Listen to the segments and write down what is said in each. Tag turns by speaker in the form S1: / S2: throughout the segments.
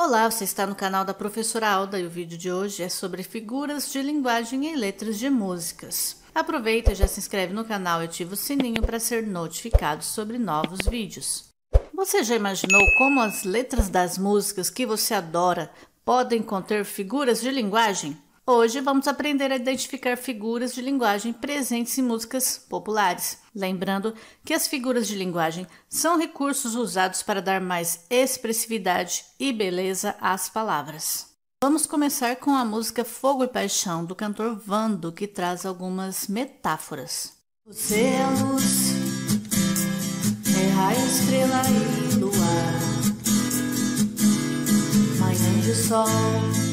S1: Olá, você está no canal da professora Alda e o vídeo de hoje é sobre figuras de linguagem em letras de músicas. Aproveita, já se inscreve no canal e ativa o sininho para ser notificado sobre novos vídeos. Você já imaginou como as letras das músicas que você adora podem conter figuras de linguagem? Hoje vamos aprender a identificar figuras de linguagem presentes em músicas populares. Lembrando que as figuras de linguagem são recursos usados para dar mais expressividade e beleza às palavras. Vamos começar com a música Fogo e Paixão do cantor Vando, que traz algumas metáforas.
S2: Você é luz, é raio, estrela e luar, manhã de sol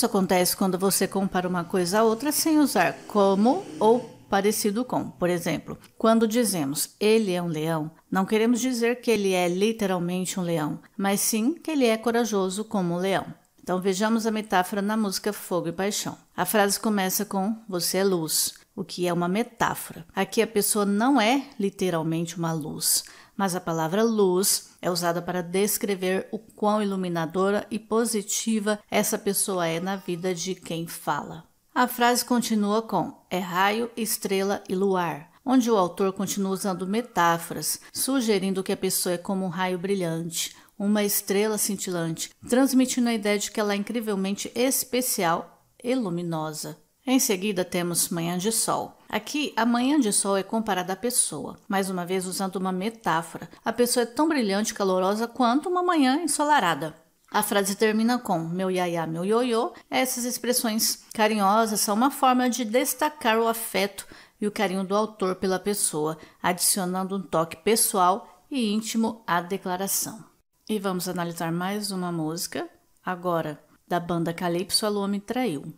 S1: Isso acontece quando você compara uma coisa a outra sem usar como ou parecido com. Por exemplo, quando dizemos ele é um leão, não queremos dizer que ele é literalmente um leão, mas sim que ele é corajoso como um leão. Então vejamos a metáfora na música Fogo e Paixão. A frase começa com você é luz, o que é uma metáfora. Aqui a pessoa não é literalmente uma luz, mas a palavra luz é usada para descrever o quão iluminadora e positiva essa pessoa é na vida de quem fala. A frase continua com é raio, estrela e luar, onde o autor continua usando metáforas, sugerindo que a pessoa é como um raio brilhante, uma estrela cintilante, transmitindo a ideia de que ela é incrivelmente especial e luminosa. Em seguida, temos manhã de sol. Aqui, a manhã de sol é comparada à pessoa, mais uma vez usando uma metáfora. A pessoa é tão brilhante e calorosa quanto uma manhã ensolarada. A frase termina com meu iaiá, meu ioiô. Essas expressões carinhosas são uma forma de destacar o afeto e o carinho do autor pela pessoa, adicionando um toque pessoal e íntimo à declaração. E vamos analisar mais uma música, agora da banda Calypso, A Lua Me Traiu.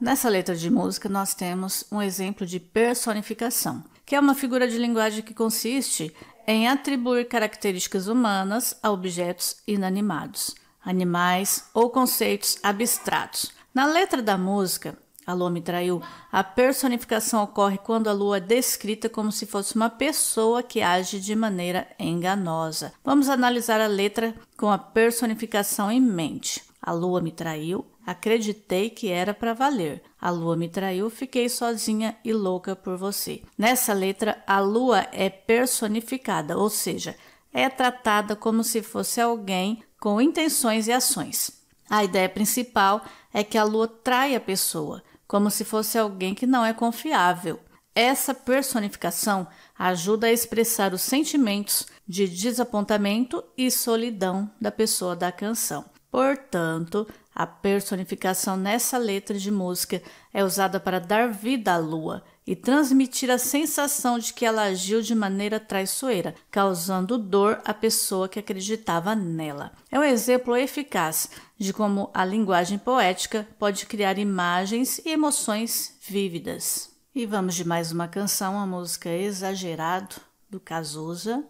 S1: Nessa letra de música, nós temos um exemplo de personificação, que é uma figura de linguagem que consiste em atribuir características humanas a objetos inanimados, animais ou conceitos abstratos. Na letra da música, a lua me traiu, a personificação ocorre quando a lua é descrita como se fosse uma pessoa que age de maneira enganosa. Vamos analisar a letra com a personificação em mente. A lua me traiu, acreditei que era para valer. A lua me traiu, fiquei sozinha e louca por você. Nessa letra, a lua é personificada, ou seja, é tratada como se fosse alguém com intenções e ações. A ideia principal é que a lua trai a pessoa, como se fosse alguém que não é confiável. Essa personificação ajuda a expressar os sentimentos de desapontamento e solidão da pessoa da canção. Portanto, a personificação nessa letra de música é usada para dar vida à lua e transmitir a sensação de que ela agiu de maneira traiçoeira, causando dor à pessoa que acreditava nela. É um exemplo eficaz de como a linguagem poética pode criar imagens e emoções vívidas. E vamos de mais uma canção, a música Exagerado, do Cazuza.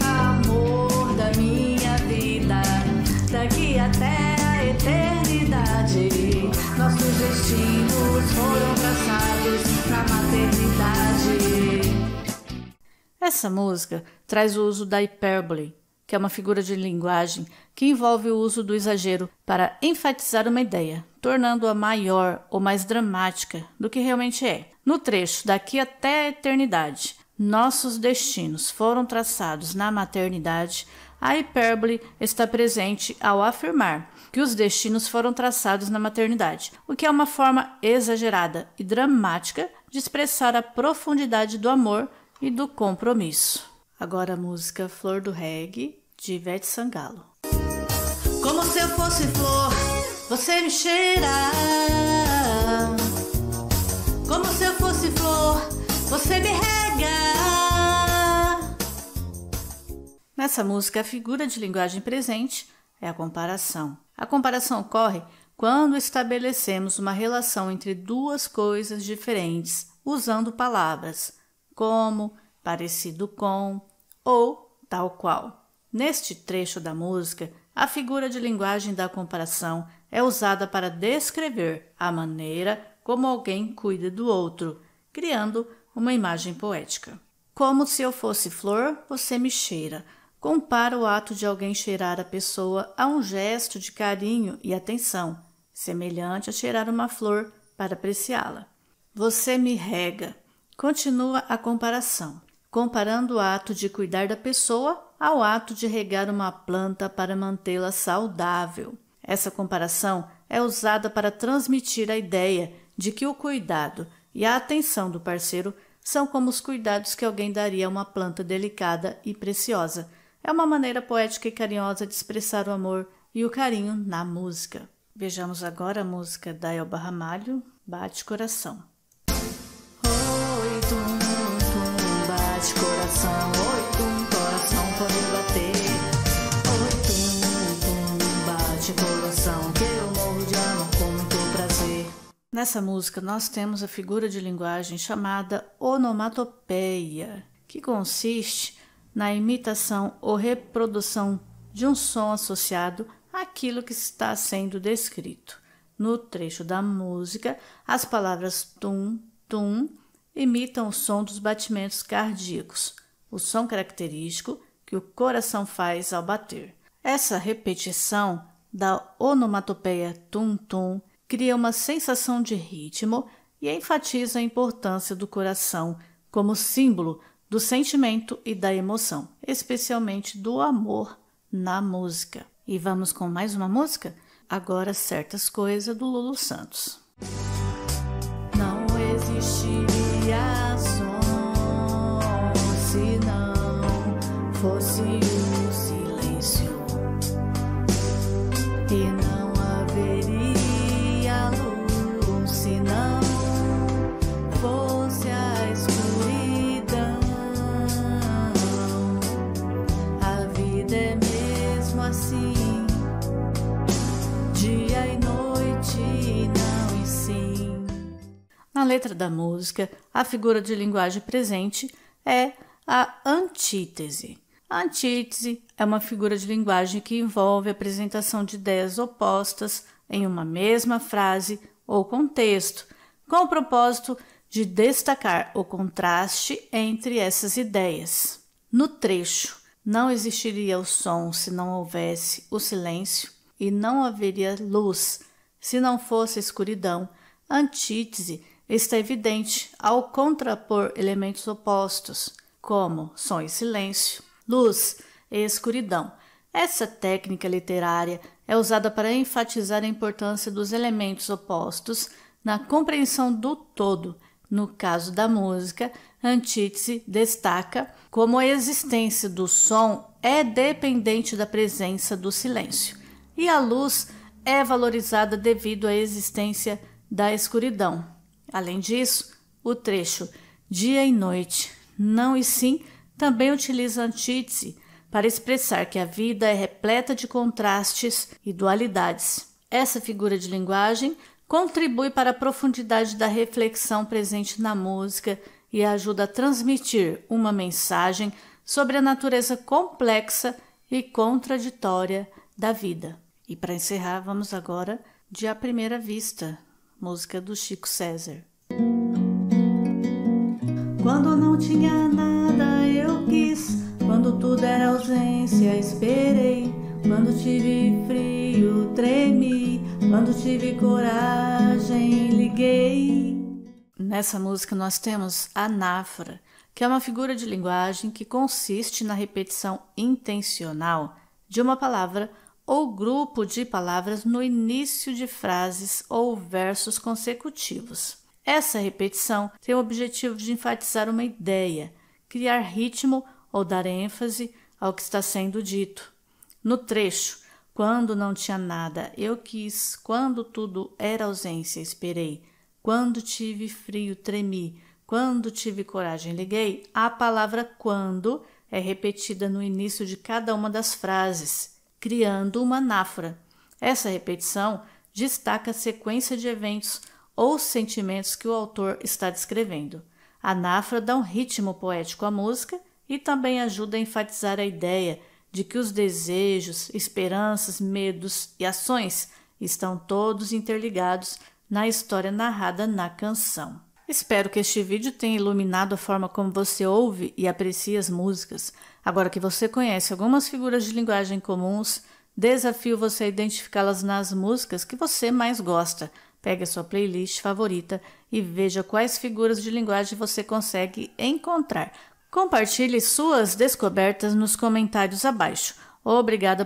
S2: Amor da minha vida daqui até foram traçados na maternidade.
S1: Essa música traz o uso da hipérbole, que é uma figura de linguagem que envolve o uso do exagero para enfatizar uma ideia, tornando-a maior ou mais dramática do que realmente é. No trecho Daqui até a eternidade, nossos destinos foram traçados na maternidade a hipérbole está presente ao afirmar que os destinos foram traçados na maternidade, o que é uma forma exagerada e dramática de expressar a profundidade do amor e do compromisso. Agora a música Flor do Reggae, de Ivete Sangalo.
S2: Como se eu fosse flor, você me cheira.
S1: Nessa música, a figura de linguagem presente é a comparação. A comparação ocorre quando estabelecemos uma relação entre duas coisas diferentes usando palavras como, parecido com ou tal qual. Neste trecho da música, a figura de linguagem da comparação é usada para descrever a maneira como alguém cuida do outro, criando uma imagem poética. Como se eu fosse flor, você me cheira. Compara o ato de alguém cheirar a pessoa a um gesto de carinho e atenção, semelhante a cheirar uma flor para apreciá-la. Você me rega. Continua a comparação, comparando o ato de cuidar da pessoa ao ato de regar uma planta para mantê-la saudável. Essa comparação é usada para transmitir a ideia de que o cuidado e a atenção do parceiro são como os cuidados que alguém daria a uma planta delicada e preciosa. É uma maneira poética e carinhosa de expressar o amor e o carinho na música. Vejamos agora a música da Elba Ramalho, Bate Coração.
S2: Oi, tum, tum, bate coração, oi, tum, coração pode bater. Oi, tum, tum, bate coração, que eu morro de amor com muito prazer.
S1: Nessa música, nós temos a figura de linguagem chamada onomatopeia, que consiste na imitação ou reprodução de um som associado àquilo que está sendo descrito. No trecho da música, as palavras tum, tum imitam o som dos batimentos cardíacos, o som característico que o coração faz ao bater. Essa repetição da onomatopeia tum-tum cria uma sensação de ritmo e enfatiza a importância do coração como símbolo do sentimento e da emoção, especialmente do amor na música. E vamos com mais uma música? Agora Certas Coisas do Lulu Santos.
S2: Não
S1: Na letra da música, a figura de linguagem presente é a antítese. A antítese é uma figura de linguagem que envolve a apresentação de ideias opostas em uma mesma frase ou contexto, com o propósito de destacar o contraste entre essas ideias. No trecho, não existiria o som se não houvesse o silêncio, e não haveria luz se não fosse a escuridão. Antítese está evidente ao contrapor elementos opostos, como som e silêncio, luz e escuridão. Essa técnica literária é usada para enfatizar a importância dos elementos opostos na compreensão do todo. No caso da música, antítese destaca como a existência do som é dependente da presença do silêncio, e a luz é valorizada devido à existência da escuridão. Além disso, o trecho dia e noite, não e sim, também utiliza antítese para expressar que a vida é repleta de contrastes e dualidades. Essa figura de linguagem contribui para a profundidade da reflexão presente na música e ajuda a transmitir uma mensagem sobre a natureza complexa e contraditória da vida. E para encerrar, vamos agora de A Primeira Vista, música do Chico César.
S2: Quando não tinha nada, eu quis. Quando tudo era ausência, esperei. Quando tive frio, tremi. Quando tive coragem, liguei.
S1: Nessa música nós temos a anáfora, que é uma figura de linguagem que consiste na repetição intencional de uma palavra ou grupo de palavras no início de frases ou versos consecutivos. Essa repetição tem o objetivo de enfatizar uma ideia, criar ritmo ou dar ênfase ao que está sendo dito. No trecho, quando não tinha nada, eu quis, quando tudo era ausência, esperei, quando tive frio, tremi, quando tive coragem, liguei, a palavra quando é repetida no início de cada uma das frases, criando uma anáfora. Essa repetição destaca a sequência de eventos ou sentimentos que o autor está descrevendo. A anáfora dá um ritmo poético à música e também ajuda a enfatizar a ideia de que os desejos, esperanças, medos e ações estão todos interligados na história narrada na canção. Espero que este vídeo tenha iluminado a forma como você ouve e aprecia as músicas. Agora que você conhece algumas figuras de linguagem comuns, desafio você a identificá-las nas músicas que você mais gosta. Pegue a sua playlist favorita e veja quais figuras de linguagem você consegue encontrar. Compartilhe suas descobertas nos comentários abaixo. Obrigada